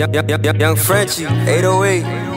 Young, young, young, young Frenchie, 808.